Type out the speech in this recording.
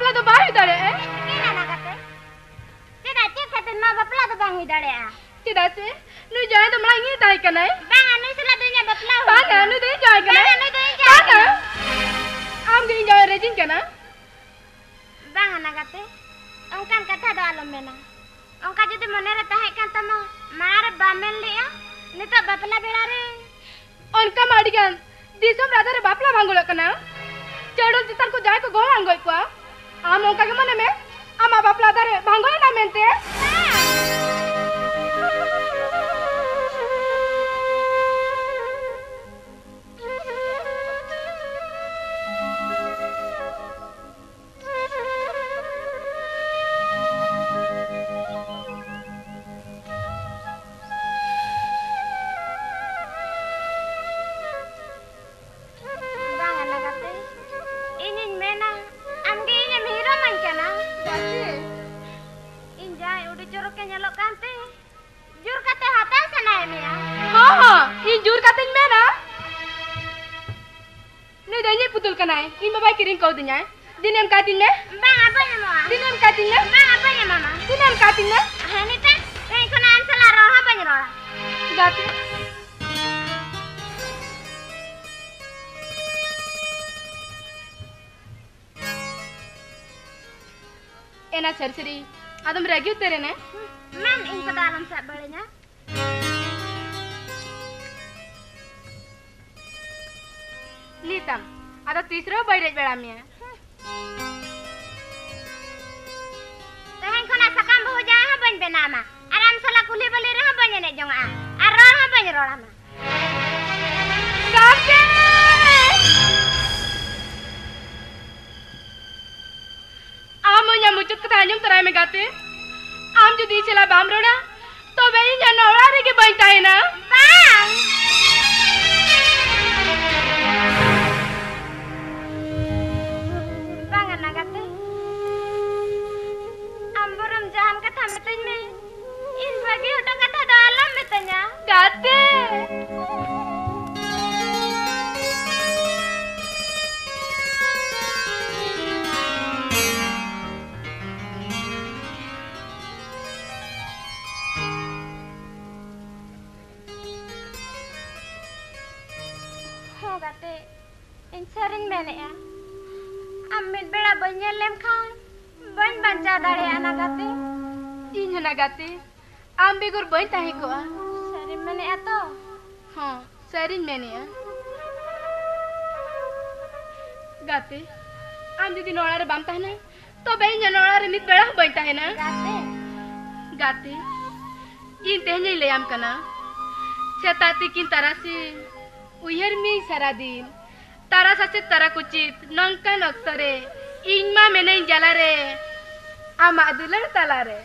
बापला तो बाहर दड़े है? तेरा ते खते माँ बापला तो बाहर दड़े है। तेरा से? नु जाए तो मला ई ताई कने बा नु से लदे जा बापला हो बा नु दे जाए कने बा नु दे जाए आम गई जाए रे जिन कने बा नगाते अंकन कथा दो तो आलम में ना। अंका जदे तो मने रे ताई कन तो मार बामेल लिया नि तो बापला बेड़ा रे अंका माड़ी गन दिसम राधा रे बापला भांगुल कने चढ़ल चितर को जाए को गो भांगोई को आम उनका मने में आमा बापला दारे भांगो dimba bay kirin kaw di ñay dinem katin ne ba nga baña mo dinem katin ne ba ya, nga baña mama dinem katin ne hani ta ay ko naan sala ro ha baña ro la gatti ena ser seri adam regu terene man in ko dalam sa balenya litam આ તો તીસરો બૈરેજ બેળામી ᱛᱮᱦᱮᱧ ᱠᱷᱚᱱᱟᱜ ᱥᱟᱠᱟᱢ ᱵᱟᱹᱦᱩ ᱡᱟᱦᱟᱸ ᱦᱚᱸ ᱵᱟᱹᱧ ᱵᱮᱱᱟᱣᱢᱟ ᱟᱨ ᱟᱢ ᱥᱟᱞᱟᱜ ᱠᱩᱞᱦᱤ ᱵᱟᱹᱞᱤ ᱨᱮᱦᱚᱸ ᱵᱟᱹᱧ ᱮᱱᱮᱡ ᱡᱚᱝᱟᱜᱼᱟ ᱟᱨ ᱨᱚᱲ ᱦᱚᱸ ᱵᱟᱹᱧ ᱨᱚᱲᱟᱢᱟ ᱟᱢ ᱤᱧᱟᱹᱜ ᱢᱩᱪᱟᱹᱫ ᱠᱟᱛᱷᱟ ᱟᱸᱡᱚᱢ ᱛᱚᱨᱟᱭ ᱢᱮ ᱜᱟᱛᱮ ᱟᱢ ᱡᱩᱫᱤ ᱪᱮᱞᱟ ᱵᱟᱢ ᱨᱚᱲᱟ ᱛᱚᱵᱮ ᱤᱧ ᱡᱮᱱᱚ ᱚᱲᱟᱜ ᱨᱮᱜᱮ ᱵᱟᱹᱧ ᱛᱟᱦᱮᱱᱟ ᱵᱟᱝ sering mene ya. Amit bela banyak lem kan. Ban baca dari anak kate. ᱤᱧ ᱦᱚᱸ ᱱᱟᱜᱟᱛᱮ ᱟᱢ ᱵᱮᱜᱚᱨ ᱵᱟᱹᱧ ᱛᱟᱦᱮᱸ ᱠᱚᱜᱼᱟ Sering mene ya to. ᱦᱚᱸ ᱥᱟᱹᱨᱤᱧ ᱢᱮᱱᱮᱜᱼᱟ ᱜᱟᱛᱮ ᱟᱢ ᱡᱩᱫᱤ ᱱᱚᱲᱟ ᱨᱮ ᱵᱟᱢ ᱛᱟᱦᱮᱱᱟ ᱛᱚᱵᱮ ᱤᱧ ᱦᱚᱸ ᱱᱚᱲᱟ ᱨᱮ ᱢᱤᱫ ᱵᱮᱲᱟ ᱦᱚᱸ ᱵᱟᱹᱧ ᱛᱟᱦᱮᱱᱟ Kate. ᱜᱟᱛᱮ ᱤᱧ ᱛᱮᱦᱮᱧᱤᱧ ᱞᱟᱹᱭᱟᱢ ᱠᱟᱱᱟ ᱥᱮᱛᱟᱜ ᱛᱤᱠᱤᱱ ᱛᱟᱨᱟᱥᱤᱧ ᱩᱭᱦᱟᱹᱨ ᱢᱤᱭᱟᱹᱧ ᱥᱟᱨᱟᱫᱤᱱ তারা সাথে তারা কুচিত নঙ্কা নক্সরে ইংমা মেনে জালারে আমা দুলার তালারে